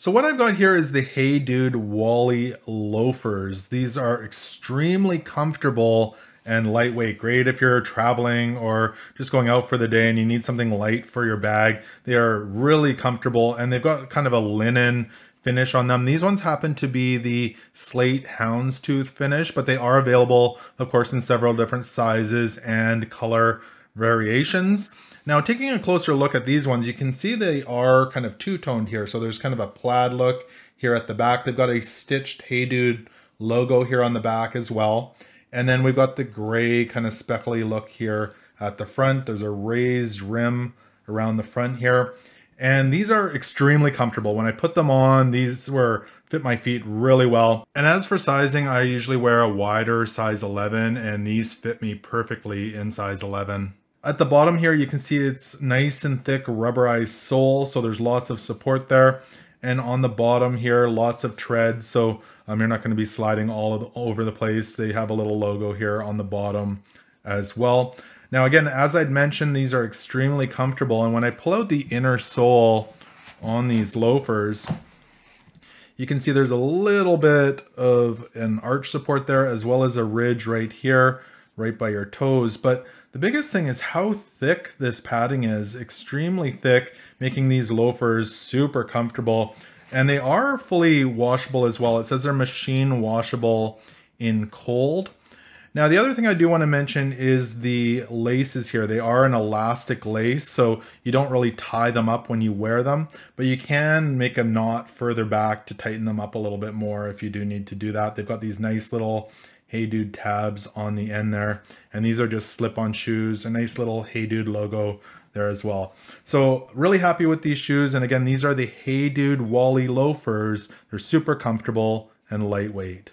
So what I've got here is the Hey Dude Wally loafers. These are extremely comfortable and lightweight. Great if you're traveling or just going out for the day and you need something light for your bag. They are really comfortable and they've got kind of a linen finish on them. These ones happen to be the slate houndstooth finish, but they are available, of course, in several different sizes and color variations. Now, taking a closer look at these ones, you can see they are kind of two-toned here. So there's kind of a plaid look here at the back. They've got a stitched Hey Dude logo here on the back as well. And then we've got the gray kind of speckly look here at the front. There's a raised rim around the front here. And these are extremely comfortable. When I put them on, these were fit my feet really well. And as for sizing, I usually wear a wider size 11 and these fit me perfectly in size 11. At the bottom here, you can see it's nice and thick rubberized sole, so there's lots of support there. And on the bottom here, lots of treads, so um, you're not going to be sliding all the, over the place. They have a little logo here on the bottom as well. Now again, as I'd mentioned, these are extremely comfortable, and when I pull out the inner sole on these loafers, you can see there's a little bit of an arch support there, as well as a ridge right here, right by your toes. But the biggest thing is how thick this padding is, extremely thick, making these loafers super comfortable. And they are fully washable as well. It says they're machine washable in cold. Now, the other thing I do want to mention is the laces here. They are an elastic lace, so you don't really tie them up when you wear them, but you can make a knot further back to tighten them up a little bit more if you do need to do that. They've got these nice little Hey Dude tabs on the end there. And these are just slip-on shoes, a nice little Hey Dude logo there as well. So really happy with these shoes. And again, these are the Hey Dude Wally loafers. They're super comfortable and lightweight.